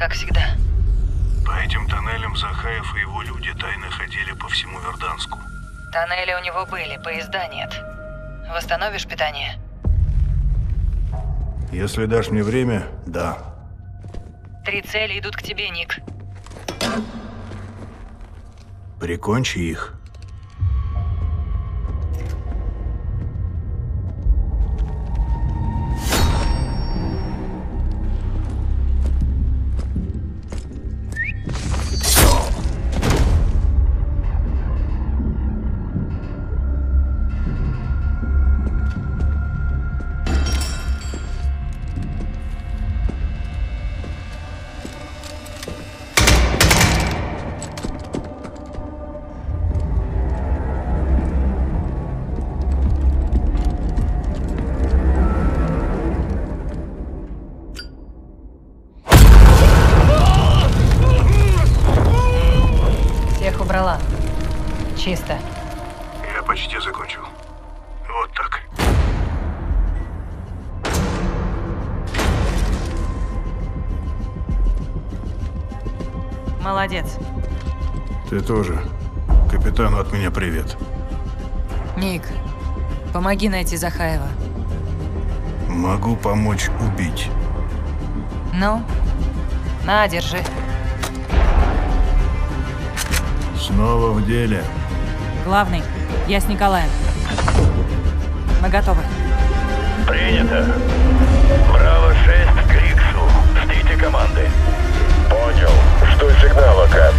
как всегда. По этим тоннелям Захаев и его люди тайно ходили по всему Верданску. Тоннели у него были, поезда нет. Восстановишь питание? Если дашь мне время, да. Три цели идут к тебе, Ник. Прикончи их. Убрала. Чисто. Я почти закончил. Вот так. Молодец. Ты тоже. Капитану от меня привет. Ник, помоги найти Захаева. Могу помочь убить. Ну? На, держи. Снова в деле. Главный, я с Николаем. Мы готовы. Принято. Браво-6, к Риксу. Ждите команды. Понял. Жду сигнала, Кап.